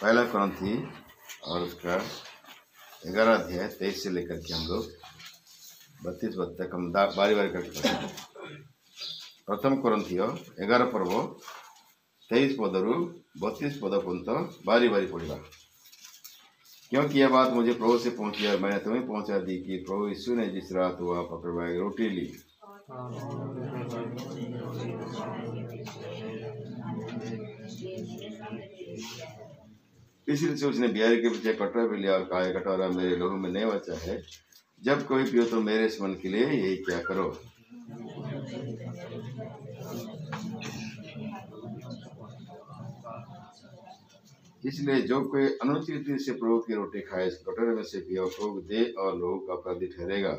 पहला क्रंथी और उसका ग्यारह अध्याय, तेईस से लेकर के हम लोग बत्तीस पद तक हम बारी बारी करके पढ़ते हैं। प्रथम क्रंथियो एगार पर्व, तेईस पदरु, बत्तीस पद पर्यंत बारी बारी पढ़ा क्योंकि यह बात मुझे प्रभु से पहुँची है, मैंने तुम्हें पहुँचा दी कि प्रभु यीशु ने जिस रात हुआ पकड़वाई रोटी ली। इसलिए से उसने बिहारी के पीछे कटोरा भी लिया और कहा कटोरा मेरे लोगों में नहीं बचा है। जब कोई पियो तो मेरे स्मरण के लिए यही क्या करो? इसलिए जो कोई अनुचित से प्रभु की रोटी खाए, इस कटोरे में से पियो प्रभु दे और लोगों का अपराधी ठहरेगा।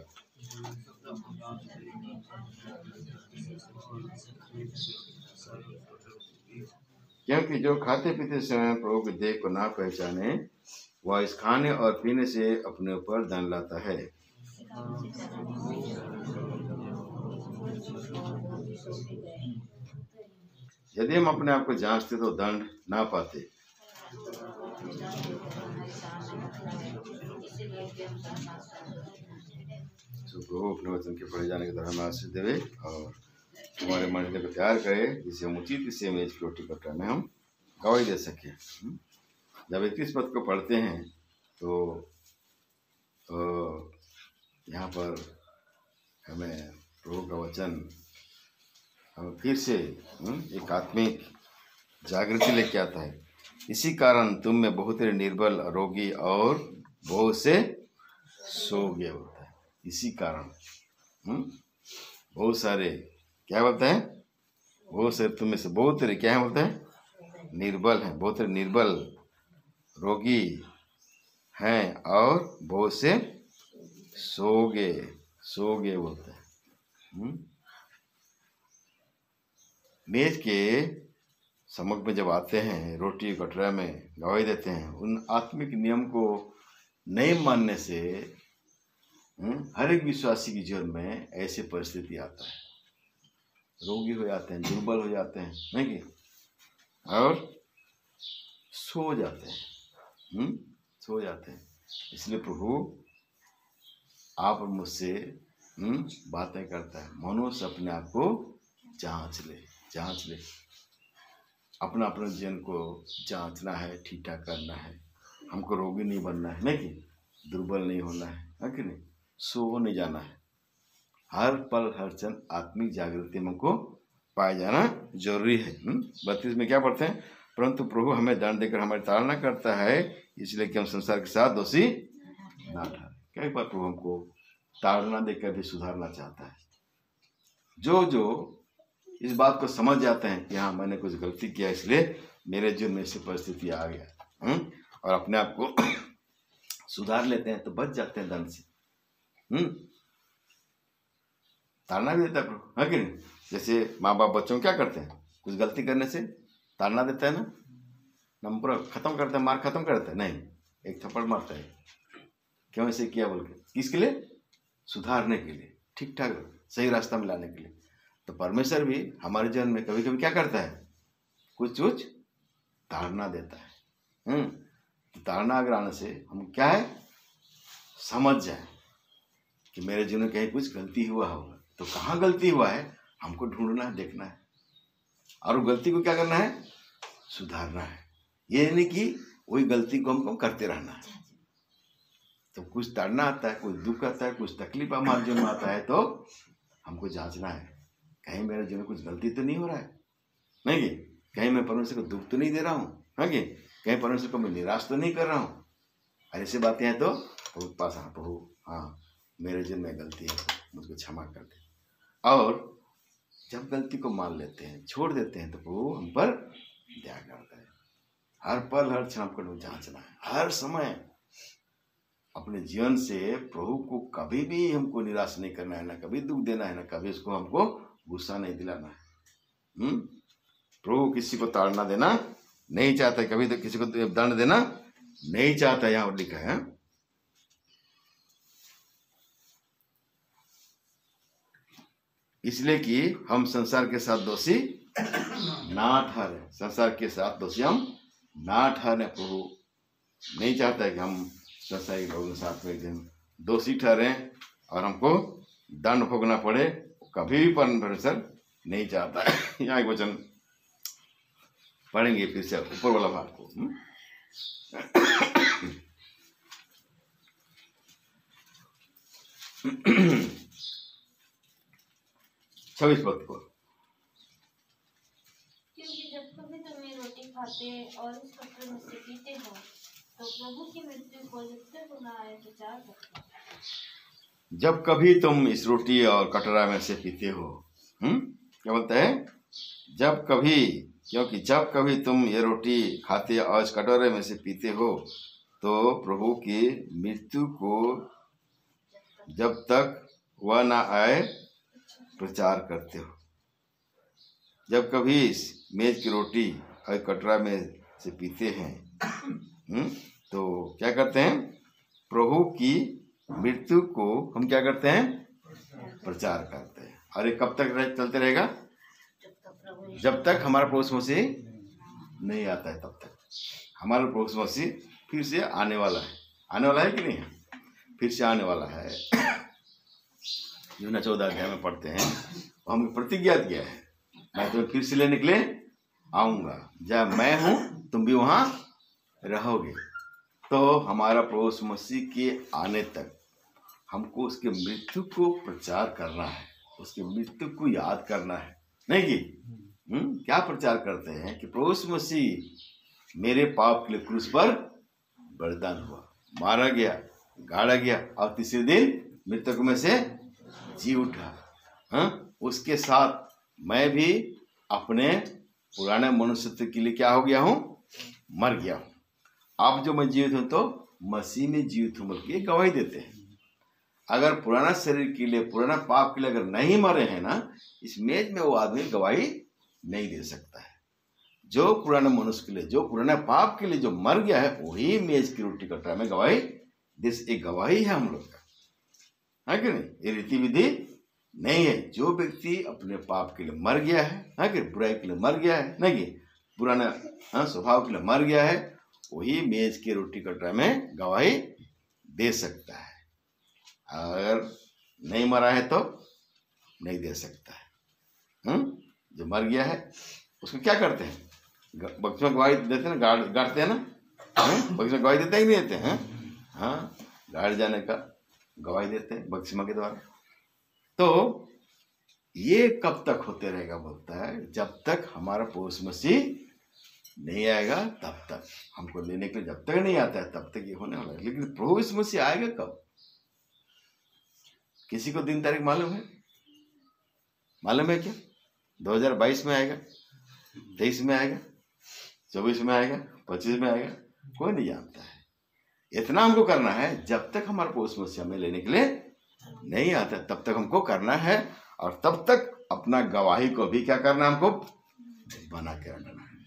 क्योंकि जो खाते पीते समय प्रभु के देह को ना पहचाने, वह इस खाने और पीने से अपने ऊपर दंड लाता है। यदि हम अपने आप को जांचते तो दंड ना पाते। प्रभु अपने वचन के पढ़े जाने के द्वारा हमें आशीष देवे और हमारे मन को तैयार करे जिससे हम उचित से मेज की रोटी कटरा में हम गवाही दे सके हम्म? जब इक्कीस पद को पढ़ते हैं तो यहाँ पर हमें प्रभु का वचन हमें फिर से हम्म, एक आत्मिक जागृति लेके आता है इसी कारण तुम में बहुत ही निर्बल रोगी और बहुत से सो गए होता है इसी कारण हम्म, बहुत सारे क्या बोलते हैं? बहुत सारे तुम से बहुत क्या है बोलते हैं? निर्बल हैं बहुत निर्बल रोगी हैं और बहुत से सोगे सोगे बोलते हैं। हम्म? मेज के समक में जब आते हैं रोटी कटरा में गवाही देते हैं उन आत्मिक नियम को नहीं मानने से हम्म, हर एक विश्वासी के जीवन में ऐसी परिस्थिति आता है। रोगी हो जाते हैं दुर्बल हो जाते हैं नहीं कि? और सो जाते हैं हम्म, सो जाते हैं। इसलिए प्रभु आप मुझसे हम्म, बातें करता है। मनुष्य अपने आप को जाँच ले जाँच ले। अपना अपना जीवन को जांचना है ठीक ठाक करना है। हमको रोगी नहीं बनना है नहीं कि? दुर्बल नहीं होना है है कि नहीं? सो नहीं जाना है। हर पल, हर क्षण आत्मिक जागृति हमको पाया जाना ज़रूरी है। बत्तीस में क्या पढ़ते हैं? परंतु प्रभु हमें दंड देकर हमारी ताड़ना करता है, इसलिए कि हम संसार के साथ दोषी ना ठहरे। कई बार प्रभु हमको ताड़ना देकर भी सुधारना चाहता है? जो जो इस बात को समझ जाते हैं कि हाँ मैंने कुछ गलती किया, इसलिए मेरे जीवन में ऐसी परिस्थिति आ गया। हम्म? और अपने आप को सुधार लेते हैं तो बच जाते हैं दंड से। हम्म? ताड़ना भी देता है प्रभु, है कि नहीं? जैसे माँ बाप बच्चों क्या करते हैं? कुछ गलती करने से ताड़ना देता है ना? नंबर खत्म करता है, मार खत्म करता है। नहीं, एक थप्पड़ मारता है। क्यों ऐसे किया बोल के? किसके लिए? सुधारने के लिए ठीक ठाक सही रास्ता में लाने के लिए। तो परमेश्वर भी हमारे जीवन में कभी कभी क्या करता है? कुछ कुछ ताड़ना देता है। हम्म तो ताड़ना अगर आने से हम क्या है? समझ जाए कि मेरे जीवन में कहीं कुछ गलती हुआ होगा। तो कहाँ गलती हुआ है? हमको ढूंढना है, देखना है। और गलती को क्या करना है? सुधारना है। ये नहीं कि वही गलती को हमको करते रहना है। तो कुछ ताड़ना आता है, कुछ दुख आता है, कुछ तकलीफ़ हमारे जीवन में आता है तो हमको जांचना है। कहीं मेरे जीवन में कुछ गलती तो नहीं हो रहा है? नहीं कि? कहीं मैं परमेश्वर को दुख तो नहीं दे रहा हूँ? है कि? कहीं परमेश्वर को मैं निराश तो नहीं कर रहा हूँ? ऐसी बातें हैं तो के पास हाँ प्रभु हाँ मेरे जीवन में गलती है, मुझको क्षमा कर दे। और जब गलती को मान लेते हैं, छोड़ देते हैं तो प्रभु हम पर दया करता है। हर पल, हर क्षण हमको जांचना है। हर समय अपने जीवन से प्रभु को कभी भी हमको निराश नहीं करना है, ना कभी दुख देना है, ना कभी उसको हमको गुस्सा नहीं दिलाना है। हम्म? प्रभु किसी को ताड़ना देना नहीं चाहता, कभी तो किसी को दंड देना नहीं चाहता, यहाँ लिखा है। इसलिए कि हम संसार के साथ दोषी ना ठहरे संसार के साथ दोषी हम ना ठहरे प्रभु नहीं चाहता है कि हम ससाई लोगों के साथ में दिन दोषी ठहरे और हमको दंड भोगना पड़े कभी भी परमेश्वर नहीं चाहता है यहाँ एक वचन पढ़ेंगे फिर से ऊपर वाला भाग को हम्म? छब्बीस पद को क्योंकि जब कभी तुम रोटी खाते और इस कटोरे में से पीते हो तो प्रभु की जब कभी तुम इस रोटी और कटोरा में से पीते हो हम्म? क्या बोलते हैं? जब कभी क्योंकि जब कभी तुम ये रोटी खाते और इस कटोरे में से पीते हो तो प्रभु की मृत्यु को जब तक वह ना आए प्रचार करते हो। जब कभी मेज की रोटी और कटोरा में से पीते हैं हम्म, तो क्या करते हैं? प्रभु की मृत्यु को हम क्या करते हैं? प्रचार करते हैं। और ये कब तक चलते रहेगा? जब तक प्रभु जब तक हमारा प्रभु मसीह नहीं आता है तब तक। हमारा प्रभु मसीह फिर से आने वाला है। आने वाला है कि नहीं? फिर से आने वाला है। यूना चौदह अध्याय में पढ़ते हैं। और हमें प्रतिज्ञा दिया है। मैं तुम्हें फिर से लेने के लिए आऊँगा। जब मैं हूँ तुम भी वहाँ रहोगे। तो हमारा प्रभु मसीह के आने तक हमको उसके मृत्यु को प्रचार करना है। उसकी मृत्यु को याद करना है। नहीं कि हम्म, क्या प्रचार करते हैं कि प्रभु मसीह मेरे पाप के लिए क्रूस पर बलिदान हुआ मारा गया गाड़ा गया और तीसरे दिन मृतक में से जी उठा। हाँ? उसके साथ मैं भी अपने पुराने मनुष्यत्व के लिए क्या हो गया हूँ? मर गया हूँ। अब जो मैं जीवित हूँ तो मसीह में जीवित हूँ, बल्कि गवाही देते हैं। अगर पुराना शरीर के लिए, पुराना पाप के लिए अगर नहीं मरे हैं ना, इस मेज में वो आदमी गवाही नहीं दे सकता है। जो पुराने मनुष्य के लिए, जो पुराने पाप के लिए जो मर गया है, वही मेज की रोटी कटरा में गवाही दिस एक गवाही है हम लोग का। है कि नहीं? ये रीति विधि नहीं है। जो व्यक्ति अपने पाप के लिए मर गया है है कि बुराई के लिए मर गया है नहीं कि? पुराना हाँ, स्वभाव के लिए मर गया है वही मेज की रोटी कटरा में गवाही दे सकता है। अगर नहीं मरा है तो नहीं दे सकता है। हम्म? जो मर गया है उसको क्या करते हैं? बक्स में गवाही देते हैं ना गाड़ गाड़ते हैं ना? हैं? बक्स में गवाही देते हैं नहीं देते हैं? हाँ गाड़ जाने का गवाही देते हैं, बक्सिमा के द्वारा। तो ये कब तक होते रहेगा बोलता है, जब तक हमारा पोष मसीह नहीं आएगा, तब तक। हमको लेने के लिए जब तक नहीं आता है, तब तक ये होने वाला है। लेकिन प्रभु मसीह आएगा कब? किसी को दिन तारीख मालूम है? मालूम है क्या? 2022 में आएगा, तेईस में आएगा, चौबीस में आएगा, पच्चीस में आएगा, कोई नहीं जानता है। इतना हमको करना है, जब तक हमारे को उस मसीह में लेने के लिए नहीं आता, तब तक हमको करना है और तब तक अपना गवाही को भी क्या करना हमको बना के रखना है।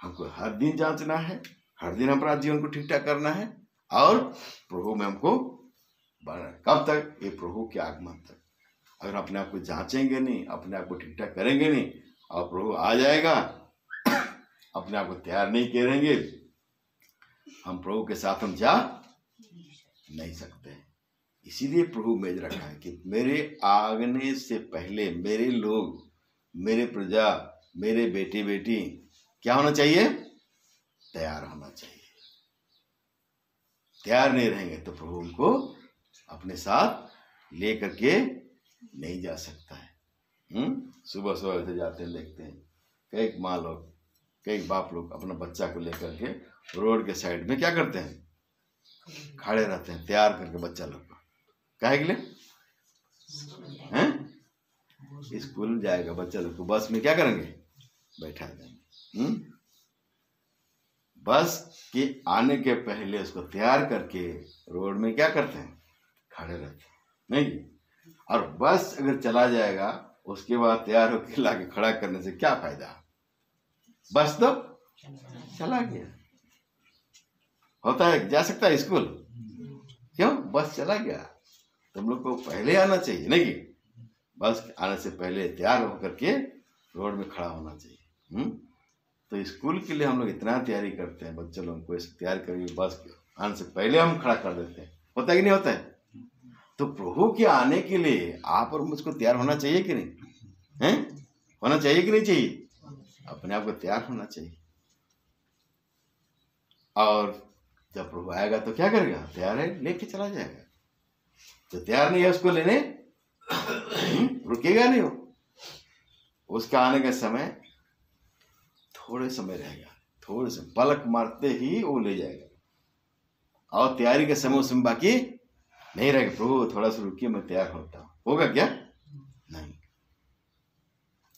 हमको हर दिन जांचना है, हर दिन अपना जीवन को ठीक ठाक करना है और प्रभु में हमको कब तक? ये प्रभु के आगमन तक। अगर अपने आप को जांचेंगे नहीं, अपने आप को ठीक ठाक करेंगे नहीं और प्रभु आ जाएगा, अपने आप को तैयार नहीं करेंगे हम प्रभु के साथ हम जा नहीं सकते। इसीलिए प्रभु मेज रखा है कि मेरे आगने से पहले मेरे लोग, मेरे प्रजा, मेरे बेटे बेटी क्या होना चाहिए? तैयार होना चाहिए। तैयार नहीं रहेंगे तो प्रभु उनको अपने साथ ले करके नहीं जा सकता है। हम्म? सुबह सुबह ऐसे जाते हैं, देखते हैं। कई माँ लोग, कई बाप लोग अपना बच्चा को लेकर के रोड के साइड में क्या करते हैं? खड़े रहते हैं, तैयार करके बच्चा लोग को। काहे के लिए स्कूल जाएगा बच्चा लोग को। बस में क्या करेंगे? बैठा देंगे। हम्म? बस के आने के पहले उसको तैयार करके रोड में क्या करते हैं? खड़े रहते हैं। नहीं? और बस अगर चला जाएगा, उसके बाद तैयार होकर लाके खड़ा करने से क्या फ़ायदा? बस तो चला गया। होता है, जा सकता है स्कूल? क्यों? बस चला गया। तुम लोग को पहले आना चाहिए, नहीं बस आने से पहले तैयार होकर के रोड में खड़ा होना चाहिए हम्म? तो स्कूल के लिए हम लोग इतना तैयारी करते हैं, बच्चे लोगों को तैयार करिए, बस आने से पहले हम खड़ा कर देते हैं। होता है कि नहीं होता है? तो प्रभु के आने के लिए आप और मुझको तैयार होना चाहिए कि नहीं? हैं? होना चाहिए कि नहीं चाहिए? अपने आप को तैयार होना चाहिए। और जब प्रभु आएगा तो क्या करेगा? तैयार है, लेके चला जाएगा। जो तैयार नहीं है उसको लेने, रुकेगा नहीं वो। उसका आने का समय थोड़े समय रहेगा। थोड़े से पलक मारते ही वो ले जाएगा। और तैयारी के समय उसमें बाकी नहीं रहेगा। प्रभु, थोड़ा सा रुकिए, मैं तैयार होता हूँ। होगा क्या? नहीं।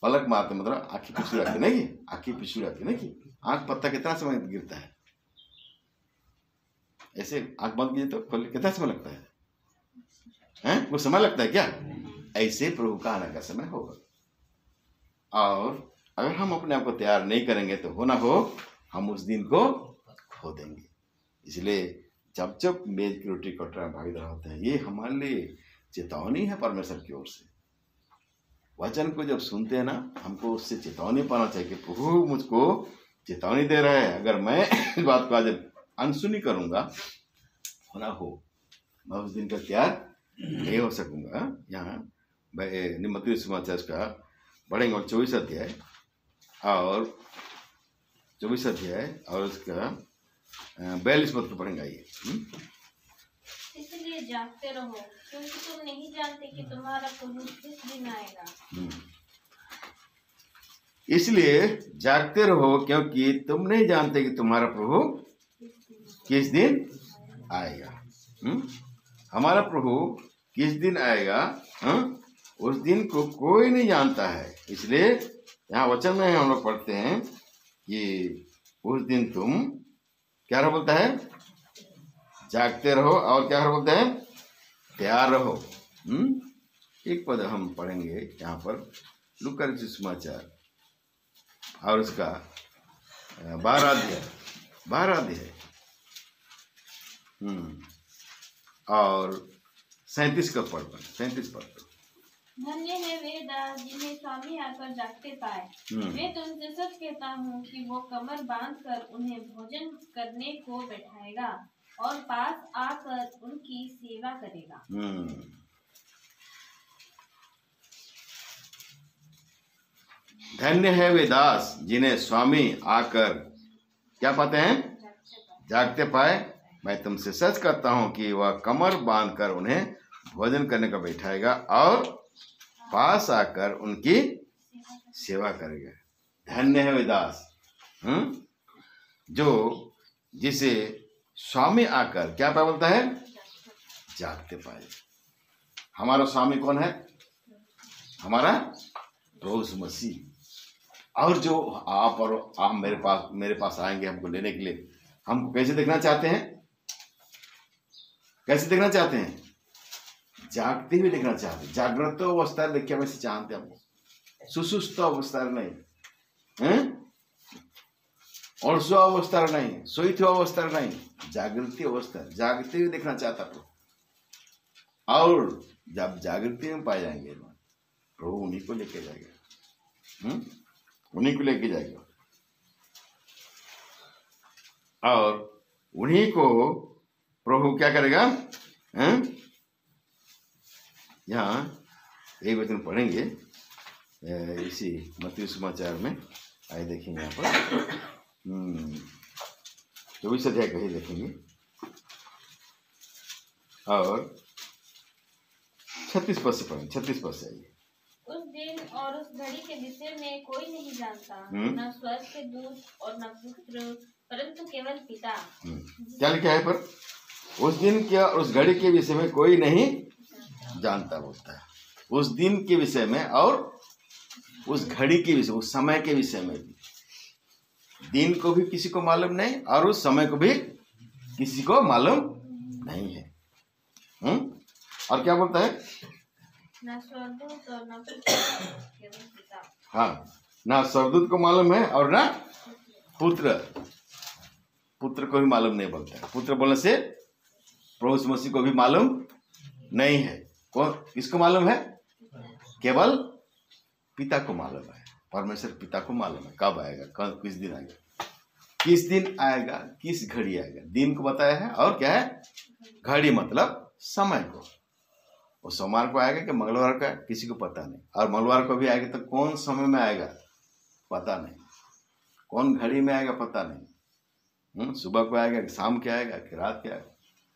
पलक मारते मतलब आँखें पिछू रखी नहीं? आँखें पिछू रखी नहीं? आँख पत्ता कितना समय गिरता है? ऐसे आँख बंद कीजिए तो खोल कितना समय लगता है? हैं? कुछ समय लगता है क्या? ऐसे प्रभु का आने का समय होगा। और अगर हम अपने आप को तैयार नहीं करेंगे तो हो ना हो, हम उस दिन को खो देंगे। इसलिए जब जब मेज की रोटी कटरा भागीदार होते हैं, ये हमारे लिए चेतावनी है परमेश्वर की ओर से। वचन को जब सुनते हैं ना, हमको उससे चेतावनी पाना चाहिए कि प्रभु मुझको चेतावनी दे रहा है। अगर मैं इस बात को आज अनसुनी करूँगा। होना हो। मैं उस दिन का त्याग नहीं हो सकूँगा। यहाँ निमत्री समाचार का पढ़ेंगे और चौबीस अध्याय और चौबीस अध्याय और उसका बयालीस को पढ़ेंगे आइए। हम्म? इसलिए जागते रहो क्योंकि तुम नहीं जानते कि तुम्हारा प्रभु किस दिन आएगा। हम्म। इसलिए जागते रहो क्योंकि तुम नहीं जानते कि तुम्हारा प्रभु किस दिन आएगा? हम्म? हमारा प्रभु किस दिन आएगा? हम्म? उस दिन को कोई नहीं जानता है। इसलिए यहाँ वचन में हम लोग पढ़ते हैं कि उस दिन तुम क्या बोलता है? जागते रहो और क्या बोलते हैं? तैयार रहो। हम्म? एक पद हम पढ़ेंगे यहाँ पर। लुकर समाचार। और उसका, बारह अध्याय। बारह अध्याय। और सैंतीस का पढ़ सैंतीस पढ़। धन्य है वे दास जिन्हें स्वामी आकर जागते पाए। हम्म। मैं तुमसे सच कहता हूँ कि वो कमर बाँध कर उन्हें भोजन करने को बैठाएगा और पास आकर उनकी सेवा करेगा। हम्म। धन्य है वे दास जिन्हें स्वामी आकर क्या पाते हैं? जागते पाए। मैं तुमसे सच कहता हूँ कि वह कमर बांधकर उन्हें भोजन करने का बैठाएगा और पास आकर उनकी सेवा करेगा। धन्य है वे दास हम्म? जो जिसे स्वामी आकर क्या पाए बोलता है? जागते पाए। हमारा स्वामी कौन है? हमारा रोज मसीह। और जो आप और आप मेरे पास मेरे पास आएँगे हमको लेने के लिए, हमको कैसे देखना चाहते हैं? कैसे देखना चाहते हैं? जागते हुए देखना चाहते हैं। जागृत अवस्था देखिए वैसे चाहते हैं सुसुस्त अवस्था नहीं। हैं? और अवस्था नहीं। सोई अवस्था नहीं। जागृति अवस्था। जागते हुए देखना चाहता प्रभु और जब जागृति में पाए जाएँगे, प्रभु उन्हीं को लेके जाएगा। हम्म? उन्हीं को लेके जाएगा। और उन्हीं को प्रभु क्या करेगा? हैं? यहाँ एक वचन पढ़ेंगे। इसी मत्ती समाचार में आइए देखेंगे यहाँ पर। हम्म, चौबीस अध्याय का ही देखेंगे। और छत्तीस पद से पढ़ेंगे छत्तीस पद से आइए। उस दिन और उस घड़ी के विषय में कोई नहीं जानता हम्म। न स्वर्ग के दूत और न पुत्र परंतु केवल पिता। हम्म, क्या लिखा है पर? उस दिन क्या उस घड़ी के विषय में कोई नहीं जानता बोलता है। उस दिन के विषय में और उस घड़ी के विषय उस समय के विषय में भी। दिन को भी किसी को मालूम नहीं और उस समय को भी किसी को मालूम नहीं है। हम्म? और क्या बोलता है? हाँ ना सरदूत को मालूम है और ना पुत्र। पुत्र को भी मालूम नहीं बोलता है। पुत्र बोलने से प्रभु मसीह को भी मालूम नहीं है। कौन? किसको मालूम है? केवल पिता को मालूम है। परमेश्वर पिता को मालूम है। कब आएगा? कब किस दिन आएगा? किस दिन आएगा? किस घड़ी आएगा? दिन को बताया है और क्या है? घड़ी मतलब समय को। वो सोमवार को आएगा कि मंगलवार को किसी को पता नहीं। और मंगलवार को भी आएगा तो कौन समय में आएगा? पता नहीं। कौन घड़ी में आएगा? पता नहीं। हम्म, सुबह को आएगा कि शाम के आएगा कि रात के आएगा?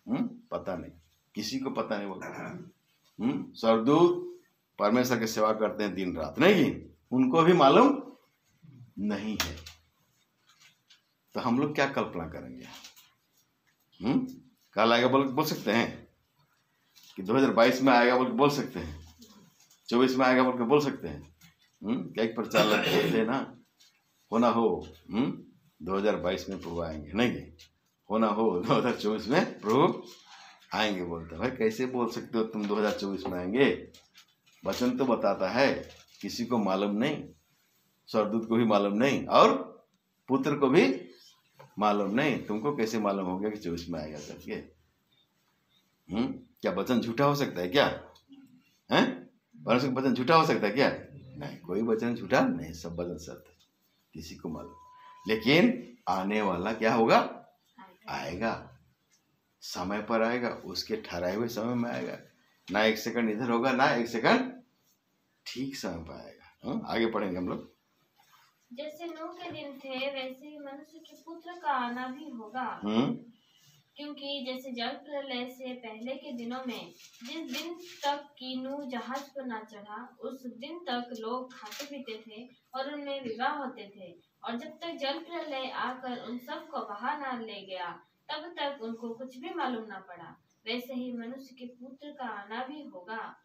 हम्म, पता नहीं। किसी को पता नहीं बोलता। हम्म, स्वर्गदूत परमेश्वर की सेवा करते हैं दिन रात नहीं? उनको भी मालूम नहीं है। तो हम लोग क्या कल्पना करेंगे? हम्म? कल आएगा बोल बोल सकते हैं? कि 2022 में आएगा बोल बोल सकते हैं? 24 में आएगा बोल के बोल सकते हैं? हम्म? क्या एक प्रचार हैं ना? होना हो। हम्म? 2022 में प्रभु आएँगे नहीं? होना हो 2024 में? प्रभु, आएँगे बोलते हैं, भाई, कैसे बोल सकते हो तुम 2024 में आएँगे? वचन तो बताता है, किसी को मालूम नहीं, स्वर्गदूत को भी मालूम नहीं, और पुत्र को भी मालूम नहीं। तुमको कैसे मालूम हो गया कि चौबीस में आएगा करके हम्म क्या वचन झूठा हो सकता है क्या? है? परमेश्वर वचन झूठा हो सकता है क्या? नहीं, कोई वचन झूठा नहीं, सब वचन सत्य, किसी को मालूम। लेकिन आने वाला क्या होगा? आएगा समय पर आएगा उसके ठहराए हुए समय में आएगा। ना एक सेकंड इधर होगा ना एक सेकंड ठीक समय पर आएगा। हाँ? आगे पढ़ेंगे हम लोग। जैसे नूह के दिन थे वैसे ही मनुष्य के पुत्र का आना भी होगा। हम्म। क्योंकि जैसे जल प्रलय से पहले के दिनों में जिस दिन तक की नूह जहाज़ पर न चढ़ा उस दिन तक लोग खाते पीते थे और उनमें विवाह होते थे। और जब तक जल प्रलय आकर उन सबको बहा न ले गया तब तक उनको कुछ भी मालूम न पड़ा। वैसे ही मनुष्य के पुत्र का आना भी होगा।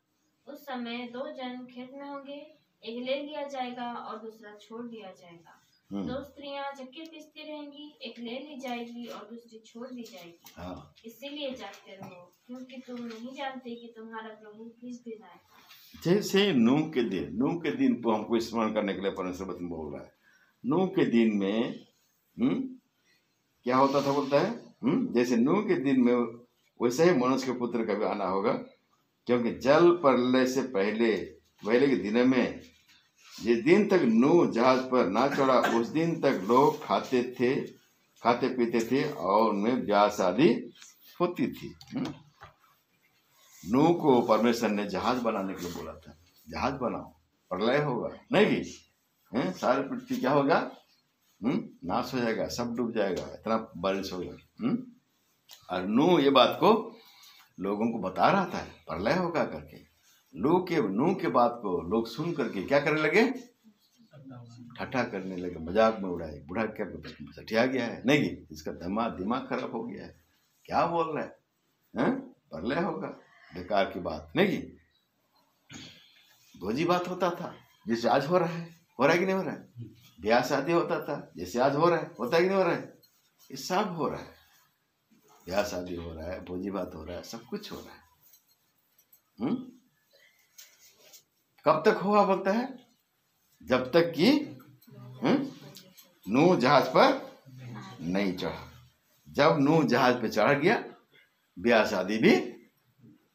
उस समय दो जन खेत में होंगे एक ले लिया जाएगा और दूसरा छोड़ दिया जाएगा। हम्म। दो स्त्रियाँ चक्की पीसती रहेंगी एक ले ली जाएगी और दूसरी छोड़ दी जाएगी। हाँ। इसीलिए जागते रहो क्योंकि तुम नहीं जानते कि तुम्हारा प्रभु किस दिन आएगा। जैसे नूह के दिन नूह के दिन को हमको स्मरण करने के लिए परमेश्वर बोल रहा है। नूह के दिन में हम्म क्या होता था बोलता है हम्म जैसे नूह के दिन में, वैसे ही मनुष्य के पुत्र का भी आना होगा, क्योंकि जल प्रलय से पहले पहले के दिन में, जिस दिन तक नूह जहाज़ पर ना चढ़ा, उस दिन तक लोग खाते थे, खाते पीते थे और उनमें ब्याह शादी होती थी हम्म? नूह को परमेश्वर ने जहाज़ बनाने के लिए बोला था, जहाज़ बनाओ, प्रलय होगा, नहीं भी हैं? सारे पृथ्वी क्या होगा? हम्म नाश हो जाएगा, सब डूब जाएगा, इतना बारिश होगा हम्म और नूह ये बात को लोगों को बता रहा था, प्रलय होगा करके। लू के नूह के बात को लोग सुन करके क्या करने लगे? ठट्ठा करने लगे, मज़ाक में उड़ाए, बूढ़ा क्या सठिया गया है। नहीं, इसका दिमाग दिमाग खराब हो गया है। क्या बोल रहा हैं? प्रलय होगा, बेकार की बात। नहीं भोजी बात होता था, जिसे आज हो रहा है। हो रहा है कि नहीं हो रहा है? ब्याह शादी होता था जैसे आज हो रहा है होता है कि नहीं हो रहा है? ये सब हो रहा है। ब्याह शादी हो रहा है भोजी बात हो रहा है सब कुछ हो रहा है। हम्म? कब तक हुआ बोलता है? जब तक कि हम्म, नूह जहाज़ पर नहीं चढ़ा। जब नू जहाज़ पर चढ़ गया ब्याह शादी भी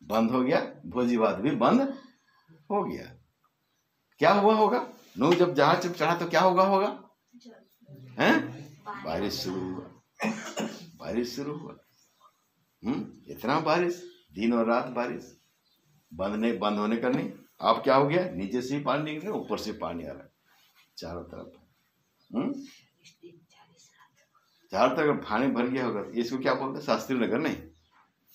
बंद हो गया भोजी बात भी बंद हो गया। क्या हुआ होगा? नूह जब जहाज़ पे चढ़ा तो क्या होगा होगा? हैं? बारिश शुरू हुआ। बारिश शुरू हुआ। हम्म इतना बारिश, दिन और रात बारिश। बंद नहीं, बंद होने का नहीं। अब क्या हो गया? नीचे से ही पानी निकल रहा ऊपर से पानी आ रहा है, चारों तरफ़। हम्म? चारों तरफ़ पानी भर गया होगा इसको क्या बोलते शास्त्री नगर नहीं।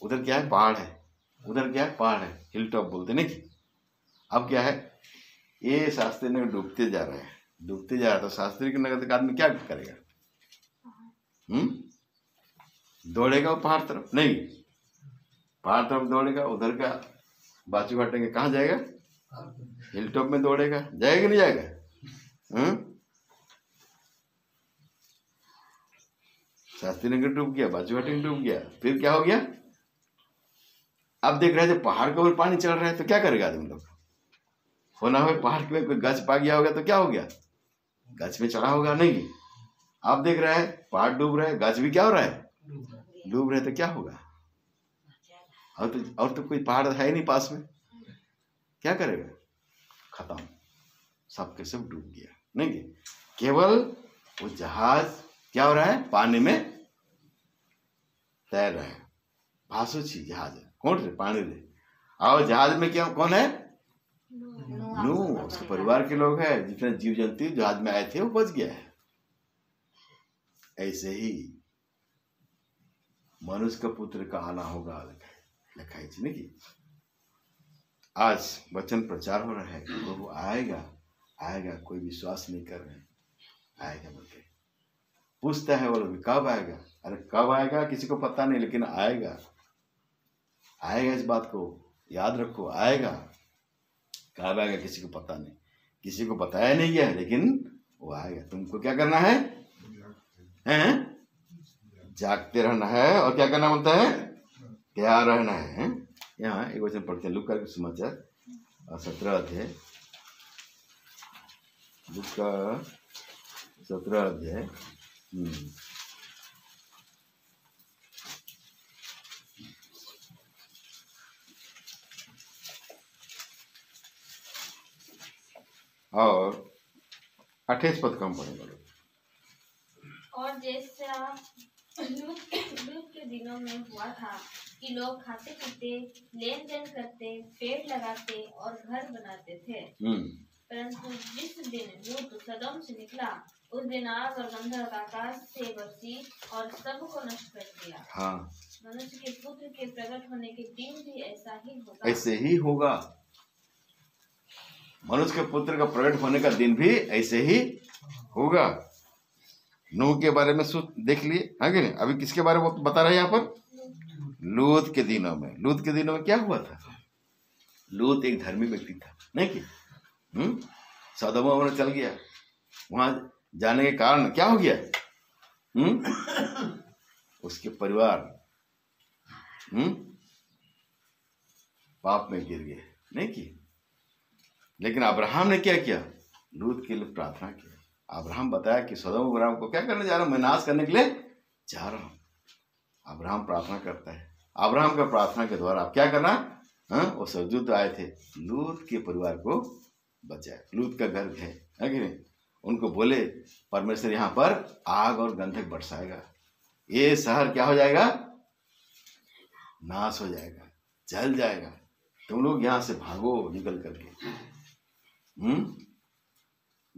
उधर क्या है? पहाड़ है। उधर क्या है? पहाड़ है। हिल टॉप बोलते नहीं? अब क्या है? ये शास्त्री नगर डूबते जा रहे हैं। डूबते जा रहा तो शास्त्री के नगर का आदमी क्या करेगा? हम्म? दौड़ेगा वो पहाड़ तरफ़? नहीं। पहाड़ तरफ़ दौड़ेगा, उधर का बाजू घाटेंगे कहाँ जाएगा? हिल टॉप में दौड़ेगा। जाएगा नहीं जाएगा? हम्म? शास्त्री नगर डूब गया, बाजू घाटी डूब गया, फिर क्या हो गया? अब देख रहे थे पहाड़ के ऊपर पानी चढ़ रहा है तो क्या करेगा आदमी लोग? होना हो पहाड़ में कोई गच पा गया होगा तो क्या हो गया? गच में चढ़ा होगा नहीं। आप देख रहे हैं, पहाड़ डूब रहे है, गज भी क्या हो रहा है? डूब रहे तो क्या होगा? और तो और तो कोई पहाड़ है नहीं पास में। क्या करेगा? खत्म। सब के सब डूब गया। नहीं केवल वो जहाज़ क्या हो रहा है? पानी में तैर रहा है। भाषुची जहाज़ है। कौन रे? पानी रे। और जहाज़ में क्या कौन है? नू उसके परिवार के लोग हैं जितने जीव जंतु जो जहाज़ में आए थे वो बच गया है। ऐसे ही मनुष्य का पुत्र का आना होगा लिखा है इसमें कि? आज वचन प्रचार हो रहा है प्रभु आएगा आएगा कोई विश्वास नहीं कर रहे आएगा बोल के पूछता है वो लोग कब आएगा? अरे कब आएगा किसी को पता नहीं लेकिन आएगा। आएगा इस बात को याद रखो आएगा। कब आएगा? किसी को पता नहीं। किसी को बताया नहीं गया, लेकिन वो आएगा। तुमको क्या करना है? हैं? जागते रहना है। और क्या करना बोलता है? तैयार रहना है। यहाँ एक वचन पढ़ते हैं। लुक का समाचार और सत्रह अध्याय। लुक का सत्रह अध्याय। और अट्ठाईस पद कम लोग और जैसा लूत के दिनों में हुआ था कि लोग खाते पीते लेन देन करते पेड़ लगाते और घर बनाते थे। हम्म। परंतु जिस दिन लूत सदम से निकला उस दिन आग और गंधक आकाश से बरसी और सबको नष्ट कर दिया। हाँ। मनुष्य के पुत्र के प्रकट होने के दिन भी ऐसा ही होगा। ऐसे ही होगा। मनुष्य के पुत्र का प्रकट होने का दिन भी ऐसे ही होगा। नूह के बारे में देख लिए हाँ कि नहीं? अभी किसके बारे में बता रहे हैं यहाँ पर? लूत के दिनों में। लूत के दिनों में क्या हुआ था? लूत एक धर्मी व्यक्ति था, नहीं कि? हम्म? सदमा में चल गया। वहाँ जाने के कारण क्या हो गया? हम्म? उसके परिवार हम्म? पाप में गिर गए, नहीं की? लेकिन अब्राहम ने क्या किया? लूत के लिए प्रार्थना किया अब्राहम बताया कि सदम अब्राहम को क्या करने जा रहा हूँ? मैं नाश करने के लिए जा रहा हूँ। अब्राहम प्रार्थना करता है। अब्राहम का प्रार्थना के द्वारा अब क्या करना? हाँ वो सरजूत आए थे। लूत के परिवार को बचाए लूत का घर है है कि नहीं? उनको बोले, परमेश्वर यहाँ पर आग और गंधक बरसाएगा। ये शहर क्या हो जाएगा? नाश हो जाएगा, जल जाएगा। तुम लोग यहाँ से भागो निकल करके। हम्म?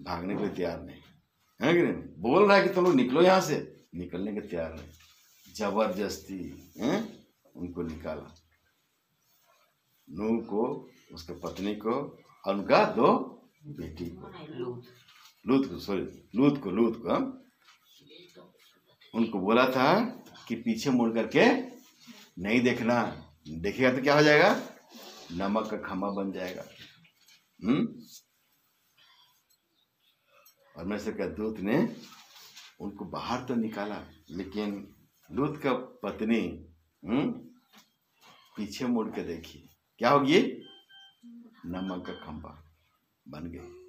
भागने के लिए तैयार नहीं। है कि नहीं? बोल रहा है कि तुम लोग निकलो यहाँ से। निकलने के तैयार नहीं। ज़बरदस्ती हैं? उनको निकाला। नूह को उसके पत्नी को और उनका दो बेटी को। लूत। को सॉरी लूत को लूत को हम? उनको बोला था कि पीछे मुड़ करके नहीं देखना। देखेगा तो क्या हो जाएगा? नमक का खम्मा बन जाएगा। हम्म? परमेश्वर का दूत ने उनको बाहर तो निकाला, लेकिन लूत का पत्नी हम्म पीछे मुड़ के देखी। क्या होगी नमक का खंबा बन गई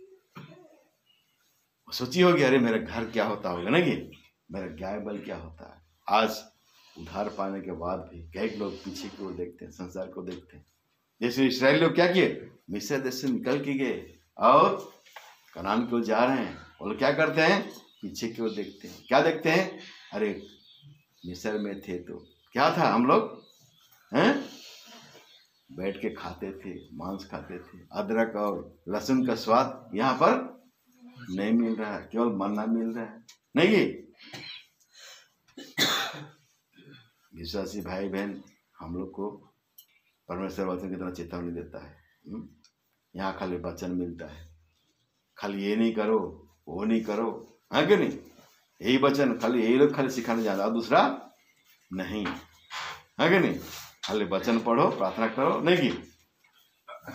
सोची होगी, अरे मेरा घर क्या होता होगा ना कि? मेरा गाय बल क्या होता है? आज उधार पाने के बाद भी कई लोग पीछे की ओर देखते हैं, संसार को देखते हैं। जैसे इसराइल लोग क्या किए? मिस्र देश से निकल के गए। और कनान की जा रहे हैं। लोग क्या करते हैं? पीछे की ओर देखते हैं। क्या देखते हैं? अरे, मिसर में थे तो। क्या था हम लोग? हैं? बैठ के खाते थे, मांस खाते थे। अदरक और लहसुन का स्वाद यहाँ पर नहीं मिल रहा है केवल मन्ना मिल रहा है। नहीं विश्वासी भाई बहन हम लोग को परमेश्वर वचन की तरह चेतावनी देता है। हम्म? यहाँ खाली वचन मिलता है। खाली ये नहीं करो वो नहीं करो। है कि नहीं? यही वचन, खाली यही लोग खाली सिखाने और दूसरा, नहीं। है कि नहीं? खाली वचन पढ़ो, प्रार्थना करो, नहीं कि?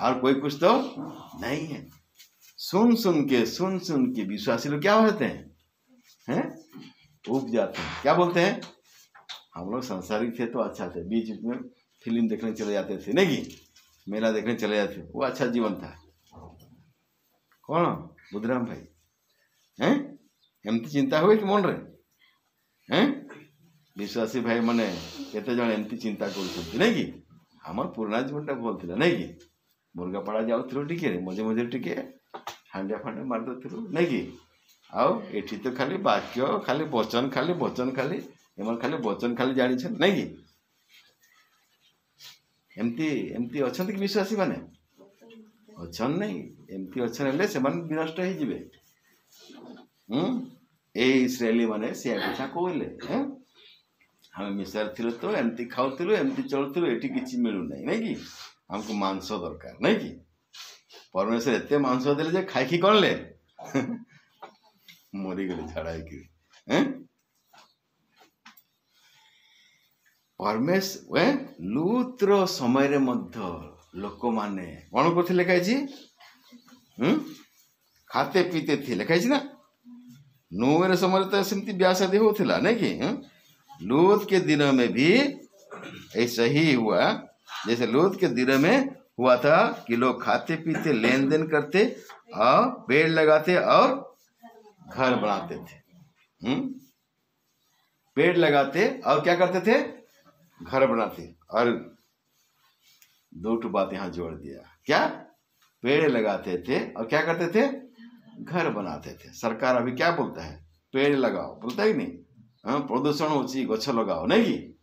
और कोई कुछ तो नहीं है। सुन सुन के, सुन सुन के विश्वासी लोग क्या होते हैं? हैं? उब जाते हैं। क्या बोलते हैं? हम लोग संसारिक थे तो अच्छा थे। बीच में फ़िल्म देखने चले जाते थे, नहीं कि? मेला देखने चले जाते वो अच्छा जीवन था। कौन? बुधराम भाई। हैं ଏମିତି ଚିନ୍ତା ହୁଏ କି ମନରେ ହେଁ ବିଶ୍ୱାସୀ ଭାଇମାନେ କେତେ ଜଣ ଏମିତି ଚିନ୍ତା କରୁଛନ୍ତି ନାଇଁ କି ଆମର ପୁରୁଣା ଜୀବନଟା ଭଲ ଥିଲା ନାଇଁ କି ମୁର୍ଗାପାଡ଼ା ଯାଉଥିଲୁ ଟିକେ ମଝି ମଝିରେ ଟିକେ ହାଣ୍ଡିଆ ଫାଣ୍ଡିଆ ମାରିଦେଉଥିଲୁ ନାଇଁ କି ଆଉ ଏଠି ତ ଖାଲି ବାକ୍ୟ ଖାଲି ବଚନ ଖାଲି ବଚନ ଖାଲି ଏମାନେ ଖାଲି ବଚନ ଖାଲି ଜାଣିଛନ୍ତି ନାଇଁ କି ଏମିତି ଏମିତି ଅଛନ୍ତି କି ବିଶ୍ୱାସୀ ମାନେ ଅଛନ୍ ନାଇଁ ଏମିତି ଅଛନ୍ ହେଲେ ସେମାନେ ବିନଷ୍ଟ ହେଇଯିବେ ହୁଁ ଏଇ ଇସ୍ରାଏଲି ମାନେ ସେ କଥା କହିଲେ ହେଁ ଆମେ ମିଶାରେ ଥିଲୁ ତ ଏମିତି ଖାଉଥିଲୁ ଏମିତି ଚଳୁଥିଲୁ ଏଠି କିଛି ମିଳୁନାହିଁ ନାଇଁ କି ଆମକୁ ମାଂସ ଦରକାର ନାଇଁ କି ପରମେଶ୍ୱର ଏତେ ମାଂସ ଦେଲେ ଯେ ଖାଇକି କଣଲେ ମରିଗଲେ ଝାଡ଼ା ହେଇକିରି ହେଁ ପରମେଶ୍ୱର ଲୁତ୍ର ସମୟରେ ମଧ୍ୟ ଲୋକମାନେ କ'ଣ କରୁଥିଲେ ଲେଖା ହେଇଛି ହୁଁ ଖାତେ ପିତେ ଥିଲେ ଲେଖା ହେଇଛି ନା नूह समय तो सेमती शादी होता नहीं कि? लूत के दिनों में भी ऐसा ही हुआ। जैसे लूत के दिनों में हुआ था कि लोग खाते पीते लेन देन करते और पेड़ लगाते और घर बनाते थे। हम्म? पेड़ लगाते और क्या करते थे? घर बनाते। और दो टू बात यहाँ जोड़ दिया। क्या? पेड़ लगाते थे और क्या करते थे? घर बनाते थे। सरकार अभी क्या बोलता है? पेड़ लगाओ। बोलता ही नहीं। हाँ प्रदूषण होची गछ लगाओ, नहीं कि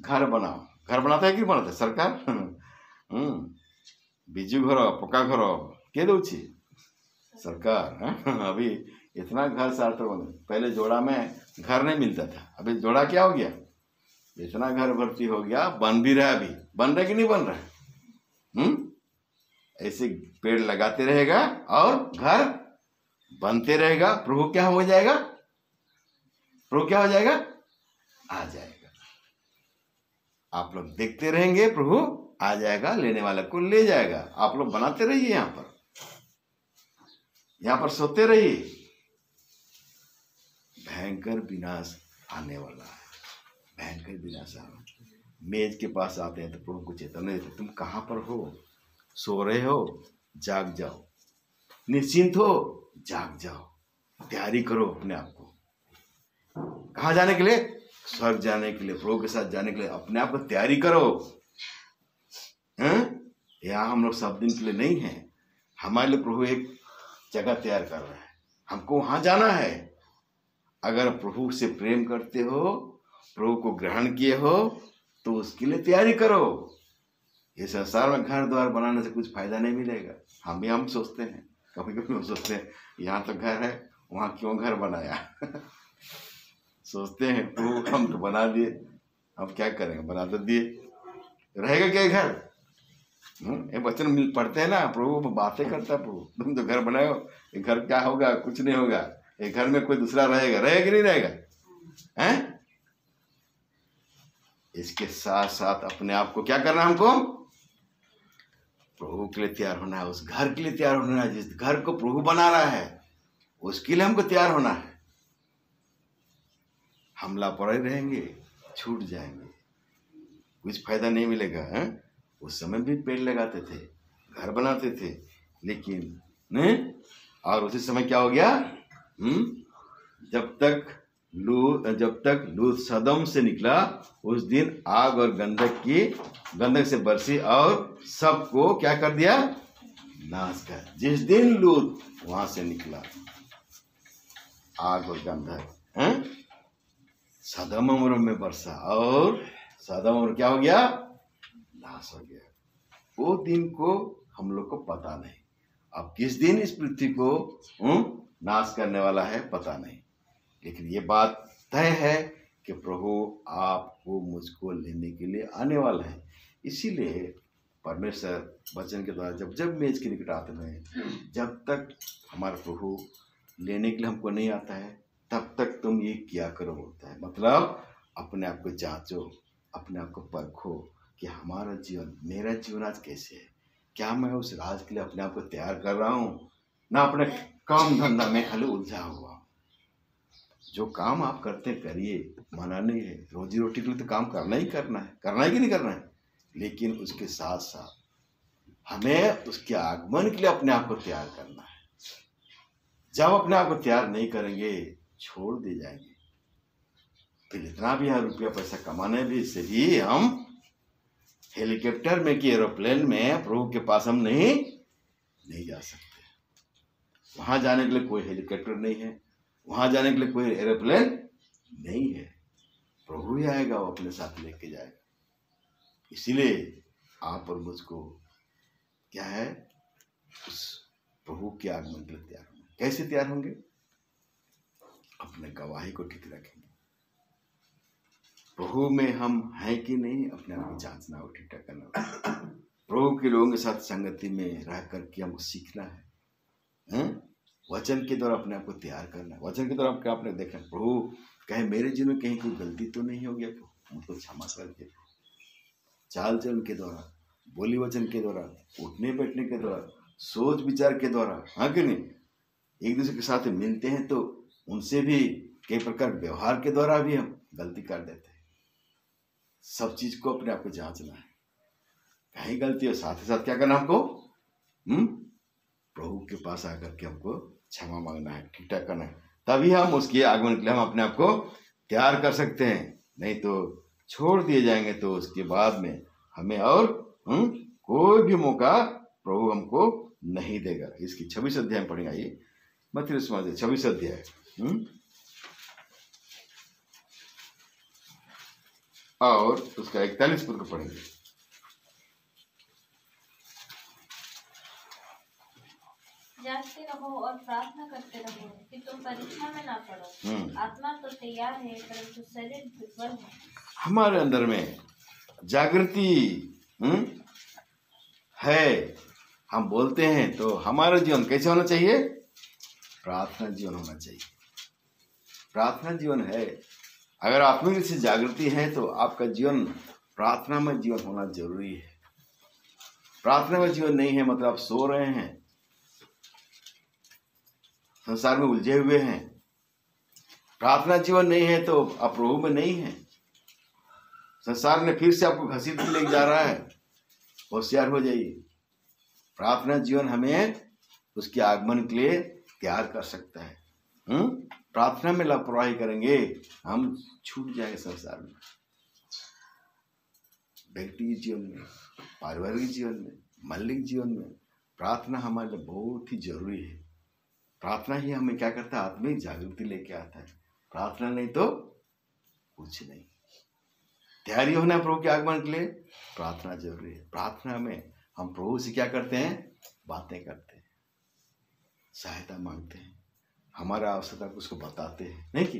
घर बनाओ। घर बनाता है कि बनाता है? सरकार? हम्म। बिजू घर, पक्का घर, के दौची सरकार हाँ? अभी इतना घर सार तो पहले जोड़ा में घर नहीं मिलता था। अभी जोड़ा क्या हो गया? इतना घर भर्ती हो गया, बन भी रहा अभी। बन रहा कि नहीं बन रहा हम्म? ऐसे पेड़ लगाते रहेगा और घर बनते रहेगा, प्रभु क्या हो जाएगा? प्रभु क्या हो जाएगा? आ जाएगा। आप लोग देखते रहेंगे, प्रभु आ जाएगा, लेने वाले को ले जाएगा। आप लोग बनाते रहिए यहाँ पर। यहाँ पर सोते रहिए। भयंकर विनाश आने वाला है। भयंकर विनाश आने मेज के पास आते हैं तो प्रभु को चेतन देते तुम कहाँ पर हो? सो रहे हो? जाग जाओ। निश्चिंत हो? जाग जाओ, तैयारी करो अपने आप को। कहा जाने के लिए? स्वर्ग जाने के लिए, प्रभु के साथ जाने के लिए। अपने आप को तैयारी करो। हैं? यहाँ हम लोग सब दिन के लिए नहीं है। हमारे लिए प्रभु एक जगह तैयार कर रहा है। हमको वहाँ जाना है। अगर प्रभु से प्रेम करते हो, प्रभु को ग्रहण किए हो तो उसके लिए तैयारी करो। ये संसार में घर द्वार बनाने से कुछ फ़ायदा नहीं मिलेगा। हम भी हम सोचते हैं। कभी कभी हम सोचते हैं यहाँ तो घर है वहाँ क्यों घर बनाया? सोचते हैं प्रभु हम तो बना दिए अब क्या करेंगे? बना तो दिए। रहेगा क्या घर? हम्म, ये वचन मिल पढ़ते हैं ना प्रभु बातें करता है प्रभु। तुम तो घर बनाए ये घर क्या होगा? कुछ नहीं होगा। ये घर में कोई दूसरा रहेगा। रहेगा नहीं रहेगा? हैं? इसके साथ साथ अपने आप को क्या करना हमको? प्रभु के लिए तैयार होना है, उस घर के लिए तैयार होना है, जिस घर को प्रभु बना रहा है, उसके लिए हमको तैयार होना है। हम लापरवाही रहेंगे, छूट जाएँगे। कुछ फ़ायदा नहीं मिलेगा, है? उस समय भी पेड़ लगाते थे, घर बनाते थे, लेकिन नहीं और उसी समय क्या हो गया? हम्म? जब तक लूत जब तक लूत सदम से निकला, उस दिन आग और गंधक की, गंधक से बरसी और सबको क्या कर दिया? नाश कर। जिस दिन लूत वहाँ से निकला, आग और गंधक, हैं? सदम उम्र में बरसा और सदम उम्र क्या हो गया? नाश हो गया। वो दिन को हम लोग को पता नहीं। अब किस दिन इस पृथ्वी को नाश करने वाला है, पता नहीं। लेकिन ये बात तय है कि प्रभु आपको मुझको लेने के लिए आने वाला है। इसीलिए परमेश्वर वचन के द्वारा जब जब मेज के निकट आते हैं, जब तक हमारा प्रभु लेने के लिए हमको नहीं आता है, तब तक तुम ये किया करो होता है। मतलब अपने आप को जांचो, अपने आप को परखो कि हमारा जीवन, मेरा जीवन आज कैसे है। क्या मैं उस राज के लिए अपने आप को तैयार कर रहा हूँ? ना अपने काम धंधा में खाली उलझा हुआ। जो काम आप करते करिए। मना नहीं है। रोजी रोटी के लिए तो काम करना ही करना है। करना है कि नहीं करना है? लेकिन उसके साथ साथ हमें उसके आगमन के लिए अपने आप को तैयार करना है। जब अपने आप को तैयार नहीं करेंगे, छोड़ दे जाएँगे। फिर इतना भी यहाँ रुपया पैसा कमाने भी से भी हम हेलीकॉप्टर में कि एरोप्लेन में प्रभु के पास हम नहीं नहीं जा सकते। वहाँ जाने के लिए कोई हेलीकॉप्टर नहीं है। वहाँ जाने के लिए कोई एरोप्लेन नहीं है। प्रभु ही आएगा, वो अपने साथ लेके जाएगा। इसीलिए आप और मुझको क्या है? उस प्रभु के आगमन के लिए तैयार होंगे कैसे तैयार होंगे? अपने गवाही को ठीक रखेंगे। प्रभु में हम हैं कि नहीं, अपने आप को जांचना और ठीक ठाक करना प्रभु के लोगों के साथ संगति में रह करके हमको सीखना है। हैं? वचन के द्वारा अपने आप को तैयार करना है। वचन के द्वारा क्या आपने देखना? प्रभु, कहे मेरे जीवन में कहीं कोई गलती तो नहीं हो गया मुझको क्षमा कर दे चाल चलन के द्वारा, बोली वचन के द्वारा, उठने बैठने के द्वारा, सोच विचार के द्वारा हाँ कि नहीं? एक दूसरे के साथ मिलते हैं तो उनसे भी कई प्रकार व्यवहार के द्वारा भी हम गलती कर देते हैं। सब चीज़ को अपने आप को जांचना है। कहीं गलती हो, साथ ही साथ क्या करना हमको हम्म? प्रभु के पास आकर के हमको क्षमा मांगना है ठीक ठाक करना है। तभी हम उसके आगमन के लिए हम अपने आप को तैयार कर सकते हैं। नहीं तो छोड़ दिए जाएँगे तो उसके बाद में हमें और हम्म, कोई भी मौका प्रभु हमको नहीं देगा। इसकी छब्बीस अध्याय पढ़ेंगे आइए। मत समाज छब्बीस अध्याय हम्म? और उसका इकतालीस पद को पढ़ेंगे। जागते रहो और प्रार्थना करते रहो कि तुम परीक्षा में ना पड़ो। हम्म। आत्मा तो तैयार है परंतु शरीर दुर्बल है। हमारे अंदर में जागृति हम्म, है। हम बोलते हैं तो हमारा जीवन कैसे होना चाहिए? प्रार्थना जीवन होना चाहिए। प्रार्थना जीवन है। अगर आत्मिक रूप से जागृति है तो आपका जीवन प्रार्थना में जीवन होना ज़रूरी है। प्रार्थना में जीवन नहीं है मतलब आप सो रहे हैं। संसार में उलझे हुए हैं। प्रार्थना जीवन नहीं है तो आप प्रभु में नहीं है। संसार ने फिर से आपको घसीट के लेके जा रहा है। होशियार हो जाइए। प्रार्थना जीवन हमें उसके आगमन के लिए तैयार कर सकता है। हम्म? प्रार्थना में लापरवाही करेंगे। हम छूट जाएँगे संसार में। व्यक्ति जीवन में, पारिवारिक जीवन में मल्लिक जीवन में प्रार्थना हमारे लिए बहुत ही ज़रूरी है। प्रार्थना ही हमें क्या करता है? आत्मिक जागृति लेके आता है। प्रार्थना नहीं तो कुछ नहीं। तैयारी होना है प्रभु के आगमन के लिए। प्रार्थना ज़रूरी है। प्रार्थना में हम प्रभु से क्या करते हैं? बातें करते हैं। सहायता मांगते हैं। हमारा आवश्यकता को उसको बताते हैं। नहीं कि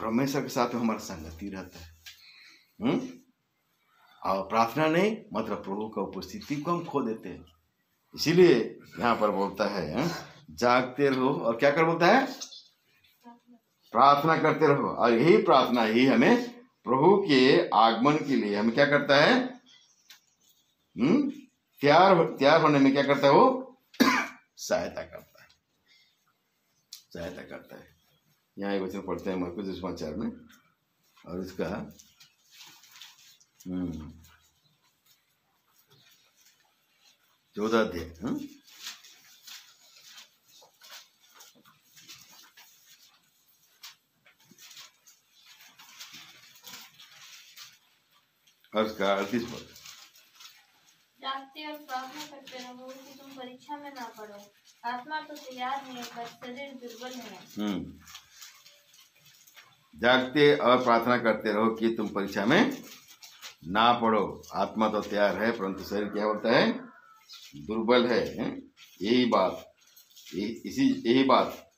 परमेश्वर के साथ में हमारा संगति रहता है। हम्म? और प्रार्थना नहीं मतलब प्रभु का उपस्थिति को हम खो देते हैं। इसीलिए यहाँ पर बोलता है हाँ? जागते रहो और क्या कर बोलता है? प्रार्थना करते रहो। और यही प्रार्थना ही हमें प्रभु के आगमन के लिए हमें क्या करता है? हम्म? तैयार तैयार होने में क्या करता है वो? सहायता करता है। सहायता करता है। यहाँ एक वचन पढ़ते हैं मरकुस समाचार में। और इसका हम्म चौदह अध्याय हम्म और उसका अड़तीस पद जागते और प्रार्थना करते रहो कि तुम परीक्षा में ना पड़ो आत्मा तो तैयार है पर शरीर दुर्बल है हम्म जागते और प्रार्थना करते रहो कि तुम परीक्षा में ना पढ़ो आत्मा तो तैयार है परंतु शरीर क्या होता है दुर्बल है यही बात इसी यही बात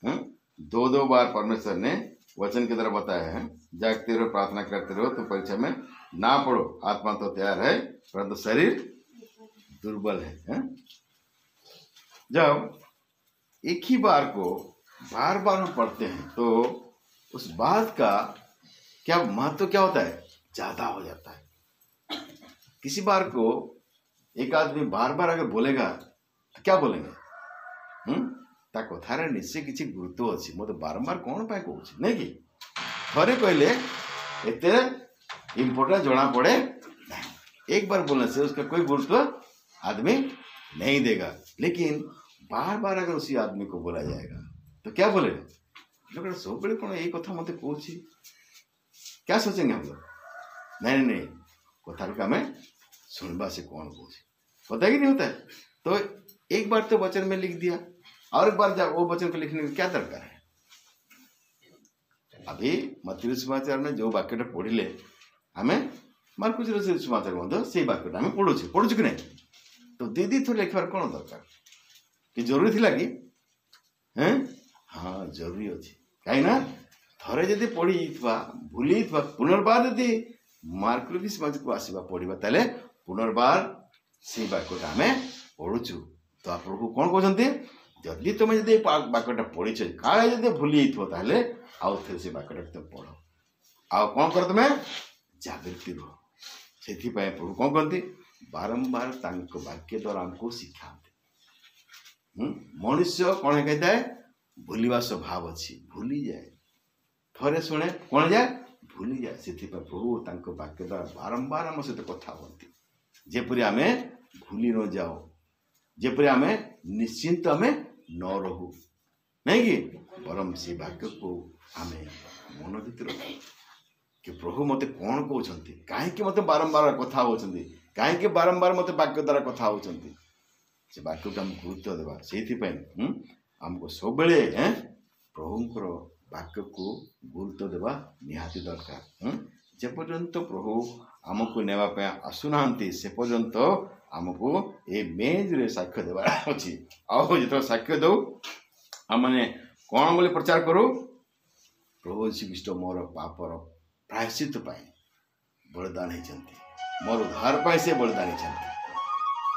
दो दो बार परमेश्वर ने वचन की तरह बताया है जागते रहो प्रार्थना करते रहो तुम परीक्षा में ना पढ़ो आत्मा तो तैयार है परंतु शरीर दुर्बल है, हैं? जब एक ही बार को बार बार हम पढ़ते हैं तो उस बात का क्या महत्व तो क्या होता है? ज़्यादा हो जाता है। किसी बार को एक आदमी बार बार अगर बोलेगा तो क्या बोलेंगे हम्म ତା କଥାରେ ନିଶ୍ଚୟ କିଛି ଗୁରୁତ୍ୱ ଅଛି ମୋତେ ବାରମ୍ବାର କ'ଣ ପାଇଁ କହୁଛି ନାଇଁ କି ଥରେ କହିଲେ ଏତେ इम्पोर्टेंट जोड़ा पड़े नहीं एक बार बोलने से उसका कोई गुरुत्व आदमी नहीं देगा लेकिन बार बार अगर उसी आदमी को बोला जाएगा तो क्या बोलेगा लोग सब बड़े कौन यही कथा मत कौन क्या सोचेंगे हम लोग नहीं नहीं नहीं कथा का मैं सुनबा से कौन कौन होता है कि नहीं होता है तो एक बार तो वचन में लिख दिया और एक बार जा वो वचन को लिखने का क्या दरकार है अभी मत्ती समाचार में जो वाक्यटा पढ़िले आमे मार्कुस समाचार ମଧ୍ୟ ସେଇ ବାକ୍ୟଟା ଆମେ ପଢ଼ୁଛେ ପଢ଼ୁଛୁ କି ନାହିଁ ତ ଦି ଦି ଥର ଲେଖିବାର କ'ଣ ଦରକାର କି ଜରୁରୀ ଥିଲା କି ହେଁ ହଁ ଜରୁରୀ ଅଛି କାହିଁକି ନା ଥରେ ଯଦି ପଢ଼ି ଯାଇଥିବା ଭୁଲି ଯାଇଥିବା ପୁନର୍ବାର ଯଦି ମାର୍କୁସ ସମାଜକୁ ଆସିବା ପଢ଼ିବା ତାହେଲେ ପୁନର୍ବାର ସେଇ ବାକ୍ୟଟା ଆମେ ପଢ଼ୁଛୁ ତ ପ୍ରଭୁ କ'ଣ କହୁଛନ୍ତି ଯଦି ତୁମେ ଯଦି ଏ ପା- ବାକ୍ୟଟା ପଢ଼ିଛ କାଳେ ଯଦି ଭୁଲି ଯାଇଥିବ ତାହେଲେ ଆଉ ଥରେ ସେ ବାକ୍ୟଟା ତୁମେ ପଢ଼ ଆଉ କ'ଣ କର ତୁମେ ଜାଗୃତି ରୁହ ସେଥିପାଇଁ ପ୍ରଭୁ କ'ଣ କରନ୍ତି ବାରମ୍ବାର ତାଙ୍କ ବାକ୍ୟ ଦ୍ୱାରା ଆମକୁ ଶିଖାନ୍ତି ହୁଁ? ମଣିଷ କ'ଣ କହିଥାଏ ଭୁଲିବା ସ୍ୱଭାବ ଅଛି ଭୁଲିଯାଏ ଥରେ ଶୁଣେ କ'ଣ ଯାଏ ଭୁଲିଯାଏ ସେଥିପାଇଁ ପ୍ରଭୁ ତାଙ୍କ ବାକ୍ୟ ଦ୍ୱାରା ବାରମ୍ବାର ଆମ ସହିତ କଥା ହୁଅନ୍ତି ଯେପରି ଆମେ ଭୁଲି ନ ଯାଉ ଯେପରି ଆମେ ନିଶ୍ଚିନ୍ତ ଆମେ ନ ରହୁ ନାଇଁ କି ବରଂ ସେ ବାକ୍ୟକୁ ଆମେ ମନ ଭିତରେ ରଖୁ କି ପ୍ରଭୁ ମୋତେ କ'ଣ କହୁଛନ୍ତି କାହିଁକି ମୋତେ ବାରମ୍ବାର କଥା ହେଉଛନ୍ତି କାହିଁକି ବାରମ୍ବାର ମୋତେ ବାକ୍ୟ ଦ୍ୱାରା କଥା ହେଉଛନ୍ତି ସେ ବାକ୍ୟକୁ ଆମେ ଗୁରୁତ୍ୱ ଦେବା ସେଇଥିପାଇଁ ହୁଁ, ଆମକୁ ସବୁବେଳେ ଏଁ, ପ୍ରଭୁଙ୍କର ବାକ୍ୟକୁ ଗୁରୁତ୍ୱ ଦେବା ନିହାତି ଦରକାର ହୁଁ? ଯେପର୍ଯ୍ୟନ୍ତ ପ୍ରଭୁ ଆମକୁ ନେବା ପାଇଁ ଆସୁନାହାନ୍ତି ସେ ପର୍ଯ୍ୟନ୍ତ ଆମକୁ ଏ ମେଜ୍ରେ ସାକ୍ଷ୍ୟ ଦେବାର ଅଛି ଆଉ ଯେତେବେଳେ ସାକ୍ଷ୍ୟ ଦେଉ ଆମମାନେ କ'ଣ ବୋଲି ପ୍ରଚାର କରୁ ପ୍ରଭୁ ଶ୍ରୀଖ୍ରୀଷ୍ଟ ମୋର ପାପର ପ୍ରାୟଶ୍ଚିତ ପାଇଁ ବଳିଦାନ ହେଇଛନ୍ତି ମୋର ଉଦ୍ଧାର ପାଇଁ ସେ ବଳିଦାନ ହେଇଛନ୍ତି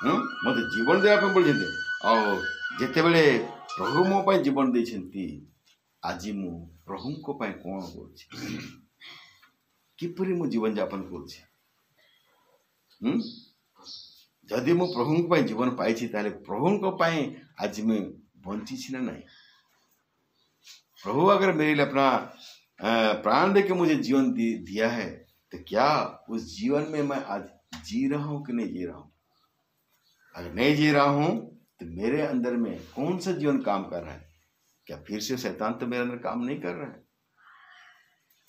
ହୁଁ? ମୋତେ ଜୀବନ ଦେବା ପାଇଁ ବଳିଛନ୍ତି ଆଉ ଯେତେବେଳେ ପ୍ରଭୁ ମୋ ପାଇଁ ଜୀବନ ଦେଇଛନ୍ତି ଆଜି ମୁଁ ପ୍ରଭୁଙ୍କ ପାଇଁ କ'ଣ କରୁଛି କିପରି ମୁଁ ଜୀବନଯାପନ କରୁଛି ହୁଁ? ଯଦି ମୁଁ ପ୍ରଭୁଙ୍କ ପାଇଁ ଜୀବନ ପାଇଛି ତାହେଲେ ପ୍ରଭୁଙ୍କ ପାଇଁ आज मैं वंचित ना नहीं प्रभु अगर मेरे लिए अपना अ, प्राण दे के मुझे जीवन दि, दिया है तो क्या उस जीवन में मैं आज जी रहा हूं कि नहीं जी रहा हूं अगर नहीं जी रहा हूं तो मेरे अंदर में कौन सा जीवन काम कर रहा है क्या फिर से शैतान तो मेरे अंदर काम नहीं कर रहा है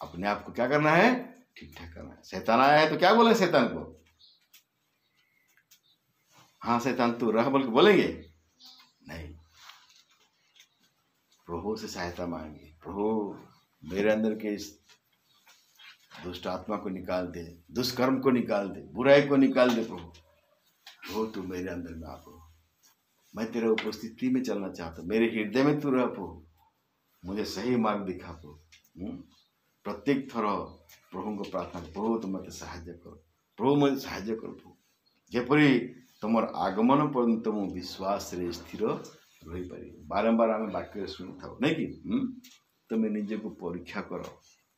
अपने आप को क्या करना है ठीक ठाक करना है शैतान आया है तो क्या बोले शैतान को हाँ शैतान, तू रह बोल के बोलेंगे? नहीं। प्रभु से सहायता मांगे। प्रभु मेरे अंदर के इस दुष्ट आत्मा को निकाल दे, दुष्कर्म को निकाल दे, बुराई को निकाल दे, प्रभु। प्रभु, तू मेरे अंदर में आ, प्रभु। मैं तेरे उपस्थिति में चलना चाहता हूँ। मेरे हृदय में तू रह, प्रभु। मुझे सही मार्ग दिखा, प्रभु। हम्म? प्रत्येक थर प्रभु को प्रार्थना प्रभु तुम मत सहाय करो। प्रभु, मुझे सहाय करो, प्रभु। जयपुरी ତୁମର ଆଗମନ ପର୍ଯ୍ୟନ୍ତ ମୁଁ ବିଶ୍ୱାସରେ ସ୍ଥିର ରହିପାରିବି ବାରମ୍ବାର ଆମେ ବାକ୍ୟରେ ଶୁଣିଥାଉ ନାଇଁ କି ହୁଁ? ତୁମେ ନିଜକୁ ପରୀକ୍ଷା କର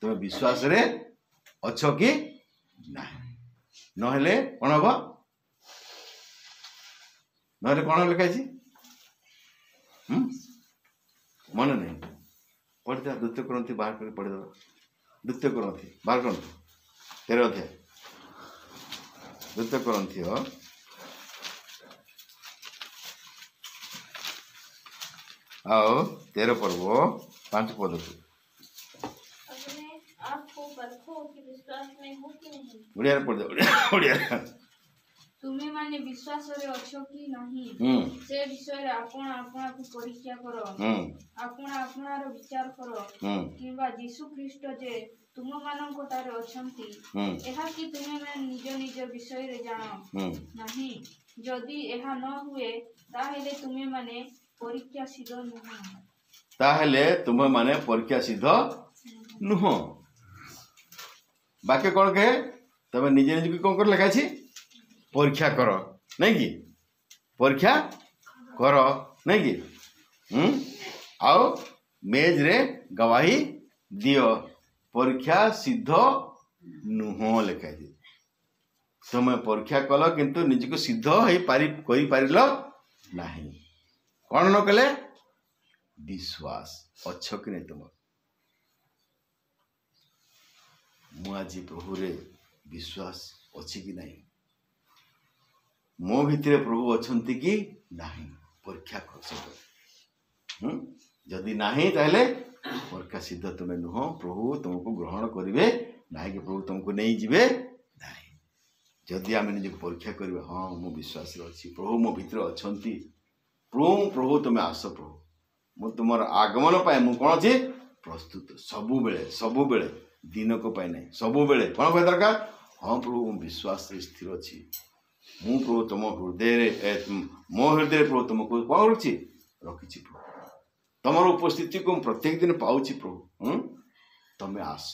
ତୁମେ ବିଶ୍ୱାସରେ ଅଛ କି ନାହିଁ ନହେଲେ କ'ଣ ହବ ନହେଲେ କ'ଣ ଲେଖା ହେଇଛି ହୁଁ? ମନେ ନାହିଁ ପଢ଼ିଦେବା ଦ୍ୱିତୀୟ କରନ୍ତି ବାହାର କରି ପଢ଼ିଦେବା ଦ୍ୱିତୀୟ କରନ୍ତି ବାହାର କରନ୍ତୁ ତେର ଅଧ୍ୟାୟ ଦ୍ୱିତୀୟ କରନ୍ତି ଆଉ ତେର ପର୍ବ ପାଞ୍ଚ ପଦକୁ अपने आप को परखो कि विश्वास में हो कि नहीं ଓଡ଼ିଆରେ ପଢ଼ିଦେବା ଓଡ଼ିଆରେ ତୁମେ ମାନେ ବିଶ୍ୱାସରେ ଅଛ କି ନାହିଁ ହୁଁ ସେ ବିଷୟରେ ଆପଣ ଆପଣଙ୍କୁ ପରୀକ୍ଷା କର ହୁଁ ଆପଣ ଆପଣର ବିଚାର କର ହୁଁ କିମ୍ବା ଯୀଶୁ ଖ୍ରୀଷ୍ଟ ଯେ ତୁମମାନଙ୍କ ଠାରେ ଅଛନ୍ତି ହୁଁ ଏହା କି ତୁମେମାନେ ନିଜ ନିଜ ବିଷୟରେ ଜାଣ ହୁଁ ନାହିଁ ଯଦି ଏହା ନ ହୁଏ ତାହେଲେ ତୁମେମାନେ ପରୀକ୍ଷା ସିଦ୍ଧ ନୁହଁ ତାହେଲେ ତୁମେମାନେ ପରୀକ୍ଷା ସିଦ୍ଧ ନୁହଁ ବାକ୍ୟ କ'ଣ କହେ ତମେ ନିଜେ ନିଜକୁ କ'ଣ କର ଲେଖା ଅଛି ପରୀକ୍ଷା କର ନାଇଁ କି ପରୀକ୍ଷା କର ନାଇଁ କି ହୁଁ ଆଉ ମେଜରେ ଗବାହି ଦିଅ ପରୀକ୍ଷା ସିଦ୍ଧ ନୁହଁ ଲେଖା ହେଇଛି ତମେ ପରୀକ୍ଷା କଲ କିନ୍ତୁ ନିଜକୁ ସିଦ୍ଧ ହେଇପାରି କରିପାରିଲ ନାହିଁ କ'ଣ ନ କଲେ ବିଶ୍ୱାସ ଅଛ କି ନାହିଁ ତୁମର ମୁଁ ଆଜି ପ୍ରଭୁରେ ବିଶ୍ୱାସ ଅଛି କି ନାହିଁ ମୋ ଭିତରେ ପ୍ରଭୁ ଅଛନ୍ତି କି ନାହିଁ ପରୀକ୍ଷା କର ହୁଁ ଯଦି ନାହିଁ ତାହେଲେ ପରୀକ୍ଷା ସିଦ୍ଧ ତୁମେ ନୁହଁ ପ୍ରଭୁ ତୁମକୁ ଗ୍ରହଣ କରିବେ ନାହିଁ କି ପ୍ରଭୁ ତୁମକୁ ନେଇଯିବେ ନାହିଁ ଯଦି ଆମେ ନିଜକୁ ପରୀକ୍ଷା କରିବା ହଁ ମୁଁ ବିଶ୍ୱାସରେ ଅଛି ପ୍ରଭୁ ମୋ ଭିତରେ ଅଛନ୍ତି ପ୍ରଭୁ ପ୍ରଭୁ ତୁମେ ଆସ ପ୍ରଭୁ ମୁଁ ତୁମର ଆଗମନ ପାଇଁ ମୁଁ କ'ଣ ଅଛି ପ୍ରସ୍ତୁତ ସବୁବେଳେ ସବୁବେଳେ ଦିନକ ପାଇଁ ନାହିଁ ସବୁବେଳେ କ'ଣ କହିବା ଦରକାର ହଁ ପ୍ରଭୁ ମୁଁ ବିଶ୍ୱାସରେ ସ୍ଥିର ଅଛି ମୁଁ ପ୍ରଭୁ ତୁମ ହୃଦୟରେ ଏ, ମୋ ହୃଦୟରେ ପ୍ରଭୁ ତୁମକୁ କ'ଣ ରଖିଛି ରଖିଛି ପ୍ରଭୁ ତମର ଉପସ୍ଥିତିକୁ ମୁଁ ପ୍ରତ୍ୟେକ ଦିନ ପାଉଛି ପ୍ରଭୁ ହୁଁ ତମେ ଆସ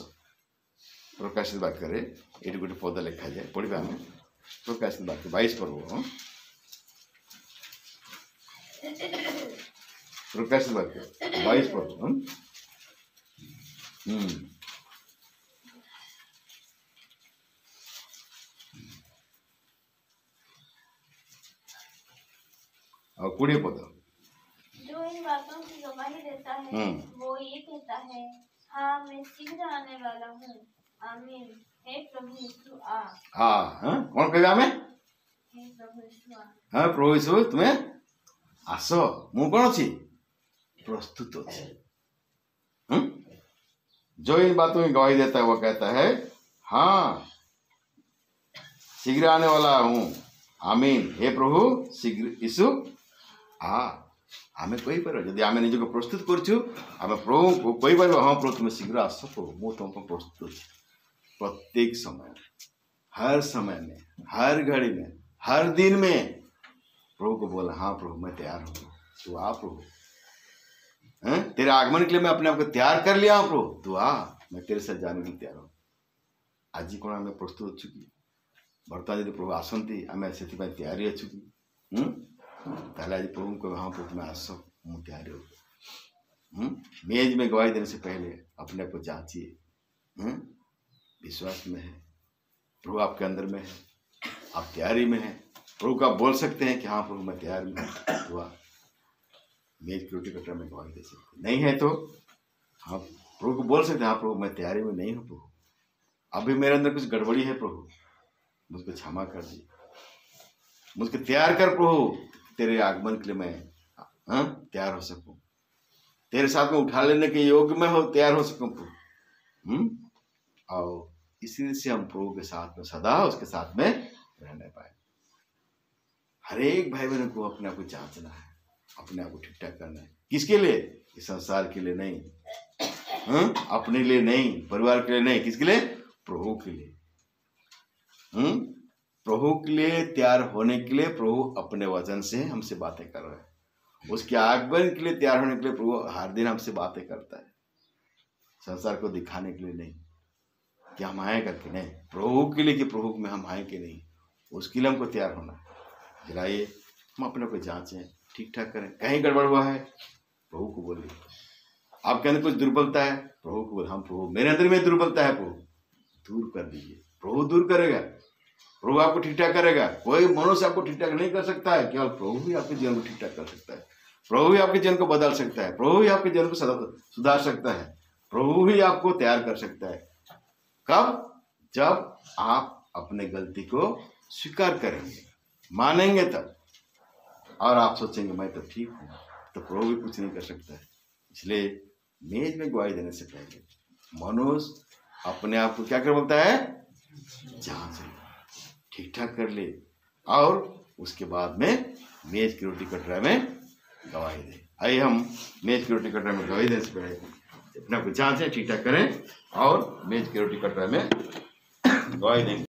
ପ୍ରକାଶିତ ବାକ୍ୟରେ ଏଇଠି ଗୋଟେ ପଦ ଲେଖାଯାଏ ପଢ଼ିବା ଆମେ ପ୍ରକାଶିତ ବାକ୍ୟ ବାଇଶ ପର୍ବ और कैसे लगते बाईस पर हम्म। और जो इन बातों की गवाही देता है हाँ। वो ये कहता है हाँ मैं शीघ्र आने वाला हूँ। आमीन। हे प्रभु यीशु आ। हाँ, हाँ? कौन कह मैं हे प्रभु यीशु हाँ प्रभु यीशु तुम्हें? ଆସ ମୁଁ କ'ଣ ଅଛି प्रस्तुत ଅଛି हम्म? जो इन बातों की गवाही देता है वो कहता है हाँ शीघ्र आने वाला हूँ आमीन हे प्रभु ଶୀଘ୍ର ଈଶୁ ଆ ଆମେ କହିପାରିବା ଯଦି ଆମେ ନିଜକୁ ପ୍ରସ୍ତୁତ କରୁଛୁ ଆମେ ପ୍ରଭୁଙ୍କୁ କହିପାରିବା ହଁ ପ୍ରଭୁ ତୁମେ ଶୀଘ୍ର ଆସ ପ୍ରଭୁ ମୁଁ ତୁମ ପାଇଁ ପ୍ରସ୍ତୁତ ଅଛି प्रत्येक समय हर समय में हर घड़ी में हर दिन में प्रभु को बोला हाँ प्रभु मैं तैयार हूँ तू आ प्रभु हैं? तेरे आगमन के लिए मैं अपने आप को तैयार कर लिया हूँ प्रभु तू आ मैं तेरे साथ जाने के लिए तैयार हूँ ଆଜି କ'ଣ ଆମେ ପ୍ରସ୍ତୁତ ଅଛୁ କି ବର୍ତ୍ତମାନ ଯଦି ପ୍ରଭୁ ଆସନ୍ତି ଆମେ ସେଥିପାଇଁ ତିଆରି ଅଛୁ କି ହୁଁ ତାହେଲେ ଆଜି ପ୍ରଭୁଙ୍କୁ କହିବା ହଁ ପ୍ରଭୁ ତୁମେ ଆସ ମୁଁ ତିଆରି ହଉ हम्म? मेज में गवाही देने से पहले अपने आप को जांचिए हम्म? विश्वास में है प्रभु आपके अंदर में है आप तैयारी में है प्रभु का बोल सकते हैं कि हाँ प्रभु, मैं तैयार में हूँ दुआ, मेज रोटी कटरा में गवाही दे सकते नहीं है तो हाँ प्रभु को बोल सकते हैं हाँ प्रभु, मैं तैयारी में नहीं हूँ प्रभु। अभी मेरे अंदर कुछ गड़बड़ी है प्रभु, मुझको क्षमा कर दी। मुझको तैयार कर प्रभु, तेरे आगमन के लिए मैं हाँ तैयार हो सकूँ। तेरे साथ में उठा लेने के योग्य में हो, तैयार हो सकूँ प्रभु। हम्म? और इसी से हम प्रभु के साथ में, सदा उसके साथ में रहने पाए। हर एक भाई बहन को अपने आप को जांचना है, अपने आप को ठीक ठाक करना है। किसके लिए? इस संसार के लिए नहीं। हम्म? अपने लिए नहीं, परिवार के लिए नहीं। किसके लिए? प्रभु के लिए। हम्म प्रभु के लिए तैयार होने के लिए प्रभु अपने वचन से हमसे बातें कर रहे हैं। उसके आगमन के लिए तैयार होने के लिए प्रभु हर दिन हमसे बातें करता है। संसार को दिखाने के लिए नहीं। कि हम आए करके नहीं। प्रभु के लिए कि प्रभु में हम आए कि नहीं। उसके लिए हमको तैयार होना है। जलाइए हम अपने को जांचें ठीक ठाक करें। कहीं गड़बड़ हुआ है, प्रभु को बोलिए। आपके अंदर कुछ दुर्बलता है, प्रभु को बोले हम प्रभु, मेरे अंदर में दुर्बलता है, प्रभु। दूर कर दीजिए। प्रभु दूर करेगा। प्रभु आपको ठीक ठाक करेगा। कोई मनुष्य आपको ठीक ठाक नहीं कर सकता है, केवल प्रभु ही आपके जीवन को ठीक ठाक कर सकता है। प्रभु ही आपके जीवन को बदल सकता है। प्रभु ही आपके जीवन को सुधार सकता है। प्रभु ही आपको तैयार कर सकता है। कब? जब आप अपने गलती को स्वीकार करेंगे। मानेंगे तब। और आप सोचेंगे, मैं तो ठीक हूँ तो प्रभु भी कुछ नहीं कर सकता है। इसलिए मेज में गवाही देने से पहले मनुष्य अपने आप को क्या कर बोलता है? जाँच ठीक ठाक कर ले। और उसके बाद में मेज की रोटी कटरा में गवाही दे। आइए हम मेज की रोटी कटरा में गवाही देने से पहले अपने को जांचें ठीक ठाक करें और मेज की रोटी कटरा में गवाही देंगे